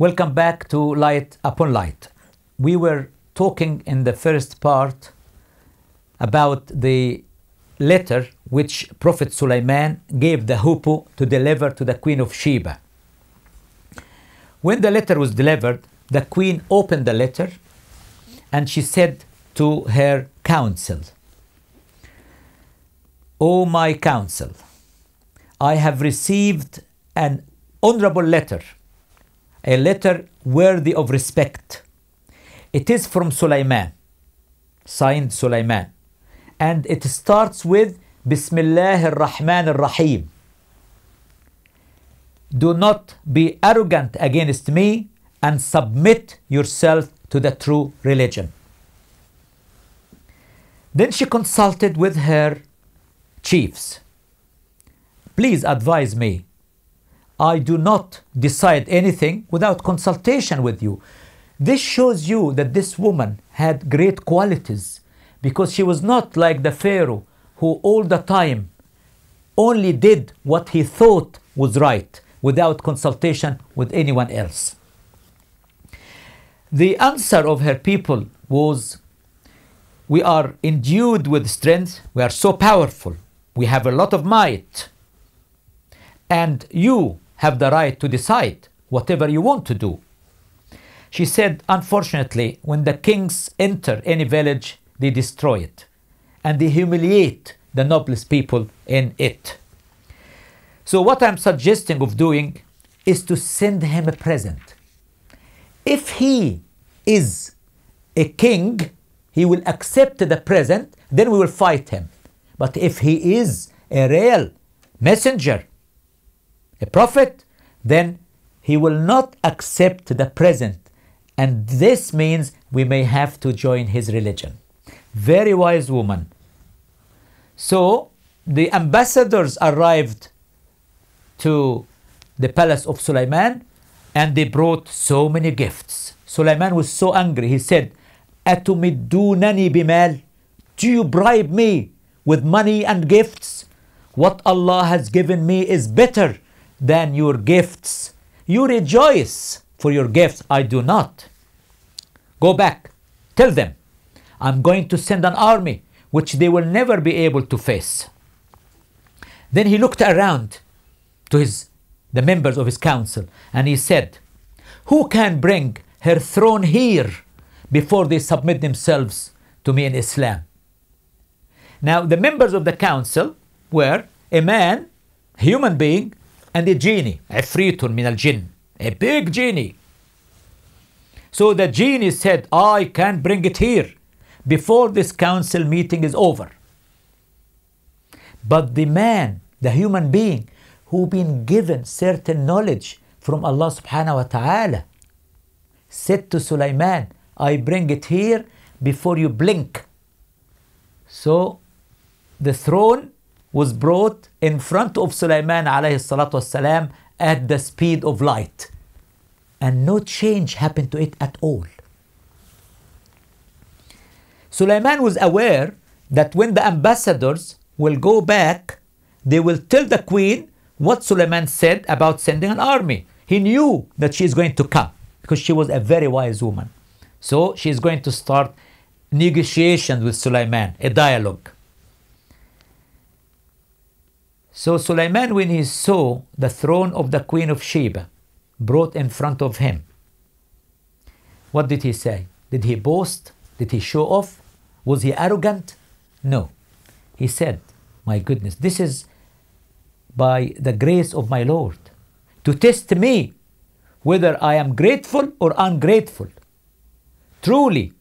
Welcome back to Light Upon Light. We were talking in the first part about the letter which Prophet Sulaiman gave the hoopoe to deliver to the Queen of Sheba. When the letter was delivered, the Queen opened the letter and she said to her council, O my council, I have received an honorable letter, a letter worthy of respect. It is from Sulaiman, signed Sulaiman, and it starts with Bismillah ar-Rahman ar-Rahim. Do not be arrogant against me and submit yourself to the true religion. Then she consulted with her chiefs. Please advise me. I do not decide anything without consultation with you. This shows you that this woman had great qualities because she was not like the Pharaoh who all the time only did what he thought was right without consultation with anyone else. The answer of her people was We are endued with strength, we are so powerful, we have a lot of might, and you have the right to decide whatever you want to do. She said, Unfortunately, when the kings enter any village, they destroy it and they humiliate the noblest people in it. So, what I'm suggesting of doing is to send him a present. If he is a king, he will accept the present, then we will fight him. But if he is a real messenger, a prophet, then he will not accept the present. And this means we may have to join his religion. Very wise woman. So the ambassadors arrived to the palace of Sulaiman and they brought so many gifts. Sulaiman was so angry. He said, Atumidunani bimal? Do you bribe me with money and gifts? What Allah has given me is better than your gifts. You rejoice for your gifts. I do not. Go back. Tell them, I'm going to send an army which they will never be able to face. Then he looked around to his the members of his council and he said, Who can bring her throne here before they submit themselves to me in Islam? Now the members of the council were a man, human being, and a genie, min al jinn, a big genie. So the genie said, I can bring it here before this council meeting is over. But the man, the human being, who been given certain knowledge from Allah subhanahu wa ta'ala, said to Sulaiman, I bring it here before you blink. So the throne was brought in front of Sulaiman alayhi salatu wasalam at the speed of light. And no change happened to it at all. Sulaiman was aware that when the ambassadors will go back, they will tell the queen what Sulaiman said about sending an army. He knew that she is going to come because she was a very wise woman. So she is going to start negotiations with Sulaiman, a dialogue. So Sulaiman, when he saw the throne of the queen of Sheba brought in front of him, what did he say? Did he boast? Did he show off? Was he arrogant? No. He said, My goodness, this is by the grace of my Lord to test me whether I am grateful or ungrateful. Truly,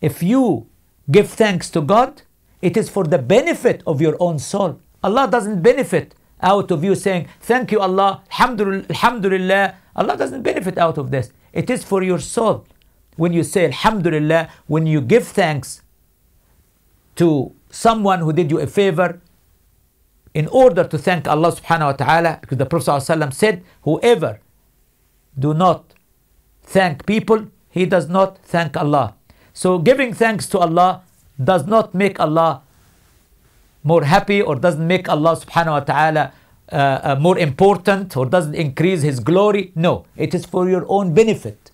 if you give thanks to God, it is for the benefit of your own soul. Allah doesn't benefit out of you saying, Thank you, Allah, Alhamdulillah. Allah doesn't benefit out of this. It is for your soul. When you say Alhamdulillah, when you give thanks to someone who did you a favor, in order to thank Allah subhanahu wa ta'ala, because the Prophet ﷺ said, Whoever do not thank people, he does not thank Allah. So giving thanks to Allah does not make Allah more happy or doesn't make Allah subhanahu wa ta'ala uh, uh, more important or doesn't increase his glory. No, it is for your own benefit.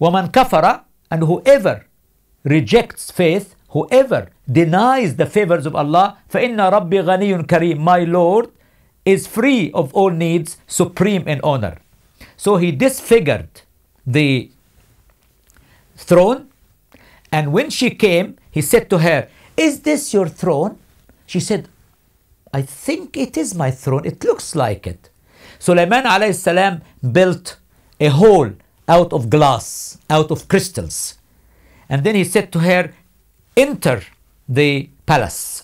وَمَنْ كَفَرَ And whoever rejects faith, whoever denies the favors of Allah, فَإِنَّ رَبِّي غَنِيٌّ كَرِيمٌ My Lord is free of all needs, supreme in honor. So he disfigured the throne, and when she came, he said to her, is this your throne? She said, I think it is my throne. It looks like it. Sulaiman alayhi salam built a hole out of glass, out of crystals. And then he said to her, Enter the palace.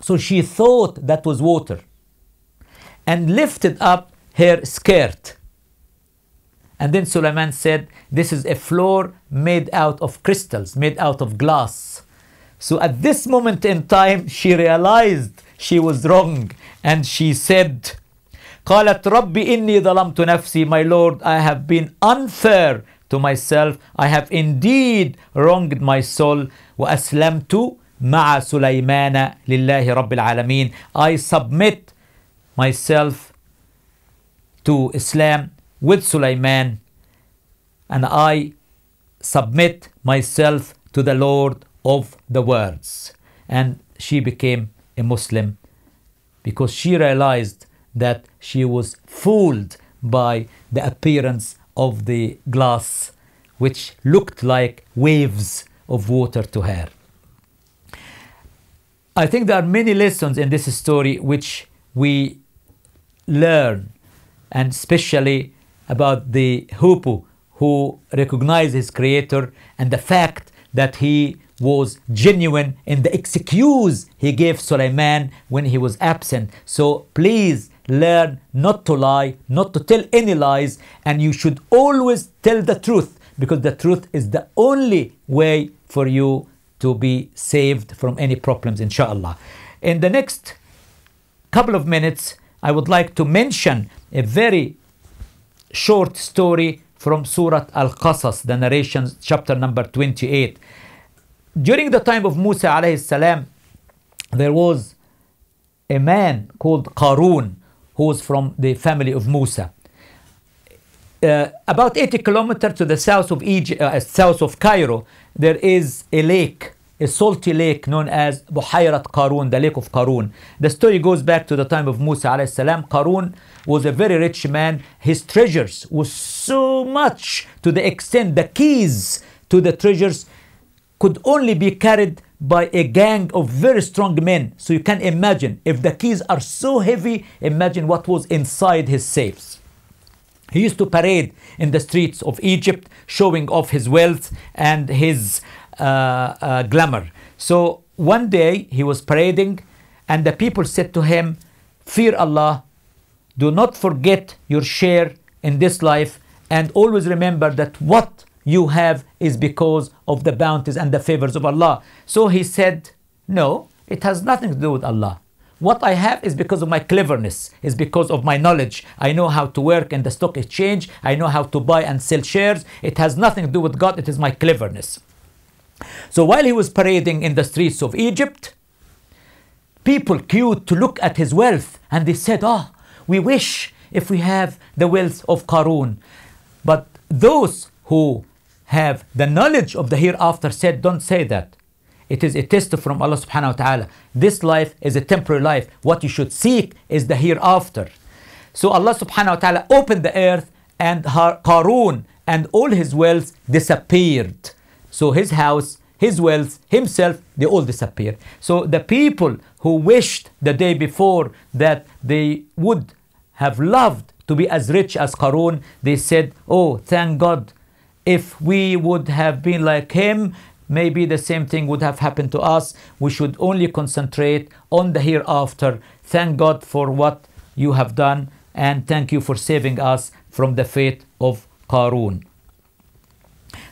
So she thought that was water and lifted up her skirt. And then Sulaiman said, This is a floor made out of crystals, made out of glass. So at this moment in time, she realized she was wrong and she said, قالت ربي إني ظلمت نفسي My Lord, I have been unfair to myself. I have indeed wronged my soul. وأسلمت مع سليمان لله رب العالمين. I submit myself to Islam with Sulaiman and I submit myself to the Lord of the words. And she became a Muslim because she realized that she was fooled by the appearance of the glass, which looked like waves of water to her. I think there are many lessons in this story which we learn, and especially about the hoopoe who recognized his creator and the fact that he was genuine in the excuse he gave Sulaiman when he was absent. So please learn not to lie, not to tell any lies, and you should always tell the truth because the truth is the only way for you to be saved from any problems, inshallah. In the next couple of minutes, I would like to mention a very short story from Surah Al Qasas, the narration, chapter number 28. During the time of Musa alayhi salam, there was a man called Qarun who was from the family of Musa. Uh, about 80 kilometers to the south of Egypt, uh, south of Cairo, there is a lake, a salty lake known as Buhayrat Qarun, the lake of Qarun. The story goes back to the time of Musa alayhi salam. Qarun was a very rich man. His treasures was so much to the extent the keys to the treasures could only be carried by a gang of very strong men. So you can imagine if the keys are so heavy, imagine what was inside his safes. He used to parade in the streets of Egypt, showing off his wealth and his uh, uh, glamour. So one day he was parading, and the people said to him, Fear Allah, do not forget your share in this life, and always remember that what you have is because of the bounties and the favors of Allah. So he said, No, it has nothing to do with Allah. What I have is because of my cleverness, is because of my knowledge. I know how to work in the stock exchange, I know how to buy and sell shares. It has nothing to do with God, it is my cleverness. So while he was parading in the streets of Egypt, people queued to look at his wealth and they said, Oh, we wish if we have the wealth of Qarun. But those who have the knowledge of the hereafter said, Don't say that. It is a test from Allah subhanahu wa ta'ala. This life is a temporary life. What you should seek is the hereafter. So Allah subhanahu wa ta'ala opened the earth and Qarun and all his wealth disappeared. So his house, his wealth, himself, they all disappeared. So the people who wished the day before that they would have loved to be as rich as Qarun, they said, Oh, thank God. If we would have been like him, maybe the same thing would have happened to us. We should only concentrate on the hereafter. Thank God for what you have done, and thank you for saving us from the fate of Qarun.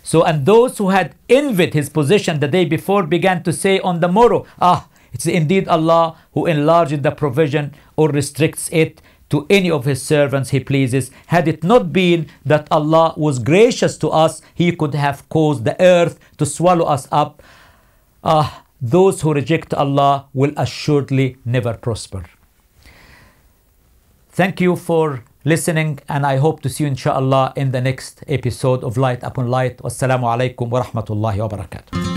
So, and those who had envied his position the day before began to say on the morrow, Ah, it's indeed Allah who enlarges the provision or restricts it to any of his servants he pleases. Had it not been that Allah was gracious to us, he could have caused the earth to swallow us up. Ah, those who reject Allah will assuredly never prosper. Thank you for listening, and I hope to see you, inshallah, in the next episode of Light Upon Light. Wassalamu alaikum wa rahmatullahi wa barakatuh.